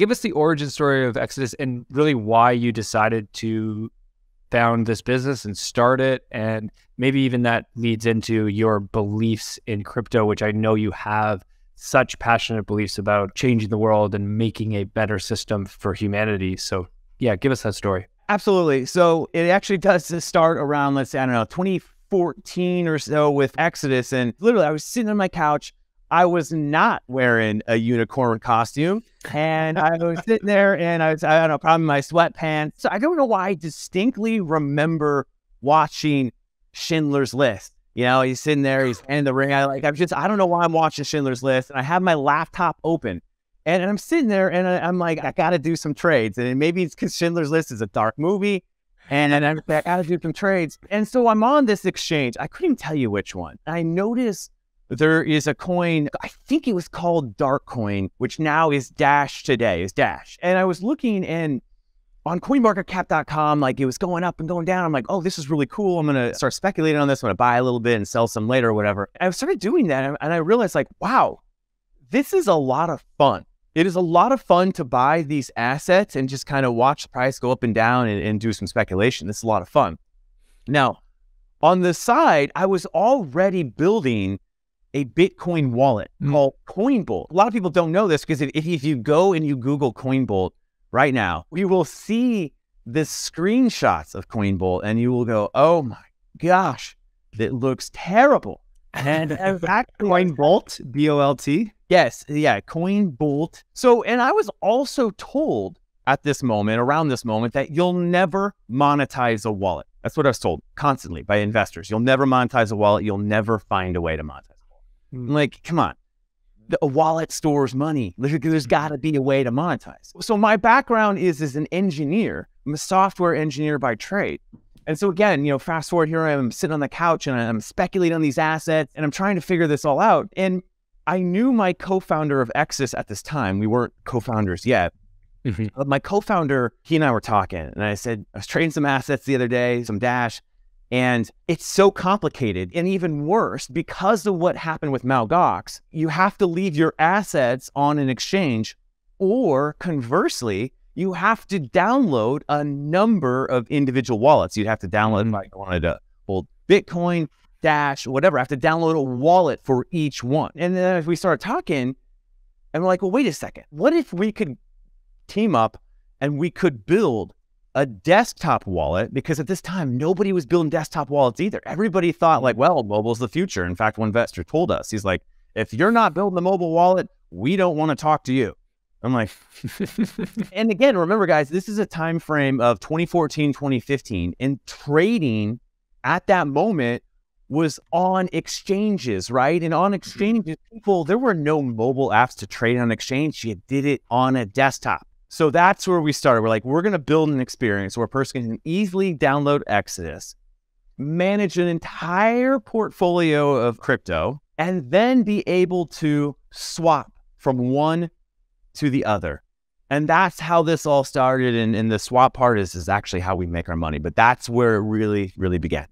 Give us the origin story of Exodus and really why you decided to found this business and start it. And maybe even that leads into your beliefs in crypto, which I know you have such passionate beliefs about changing the world and making a better system for humanity. So, yeah, give us that story. Absolutely. So, it actually does start around, let's say, I don't know, 2014 or so with Exodus. And literally, I was sitting on my couch. I was not wearing a unicorn costume. And I was sitting there and I was, I don't know, probably my sweatpants. So I don't know why I distinctly remember watching Schindler's List. You know, he's sitting there, he's in the ring. I like, I'm just, I don't know why I'm watching Schindler's List. And I have my laptop open and, I'm sitting there and I, am like, I got to do some trades. And maybe it's because Schindler's List is a dark movie. And, and I'm like, I got to do some trades. And so I'm on this exchange. I couldn't even tell you which one. I noticed there is a coin, I think it was called Dark Coin, which now is Dash today, is Dash. And I was looking and on coinmarketcap.com, like it was going up and going down. I'm like, oh, this is really cool. I'm going to start speculating on this. I'm going to buy a little bit and sell some later or whatever. I started doing that. And I realized, like, wow, this is a lot of fun. It is a lot of fun to buy these assets and just kind of watch the price go up and down and, and do some speculation. This is a lot of fun. Now, on the side, I was already building a Bitcoin wallet mm-hmm. called Coinbolt. A lot of people don't know this because if, if you go and you Google Coinbolt right now, you will see the screenshots of Coinbolt and you will go, oh my gosh, that looks terrible. And that Coinbolt, B O L T? Yes, yeah, Coinbolt. So, and I was also told at this moment, around this moment, that you'll never monetize a wallet. That's what I was told constantly by investors. You'll never monetize a wallet. You'll never find a way to monetize. Mm. Like, come on. A wallet stores money. There's got to be a way to monetize. So my background is as an engineer. I'm a software engineer by trade. And so again, you know, fast forward here, I'm sitting on the couch and I'm speculating on these assets and I'm trying to figure this all out. And I knew my co-founder of Exodus at this time. We weren't co-founders yet. Mm-hmm. My co-founder, he and I were talking, and I said I was trading some assets the other day, some Dash, and it's so complicated. And even worse, because of what happened with Mt. Gox, you have to leave your assets on an exchange, or conversely, you have to download a number of individual wallets. You'd have to download, like, wanted to hold Bitcoin, Dash, whatever. I have to download a wallet for each one. And then as we started talking, and we're like, well, wait a second. What if we could team up and we could build a desktop wallet because at this time nobody was building desktop wallets either. Everybody thought like, well, mobile's the future. In fact, one investor told us, he's like, if you're not building a mobile wallet, we don't want to talk to you. I'm like, and again, remember guys, this is a time frame of 2014, 2015, and trading at that moment was on exchanges, right? And on mm-hmm. exchanges, people, there were no mobile apps to trade on exchange. You did it on a desktop. So that's where we started. We're like, we're going to build an experience where a person can easily download Exodus, manage an entire portfolio of crypto, and then be able to swap from one to the other. And that's how this all started. And, and the swap part is, is actually how we make our money. But that's where it really, really began.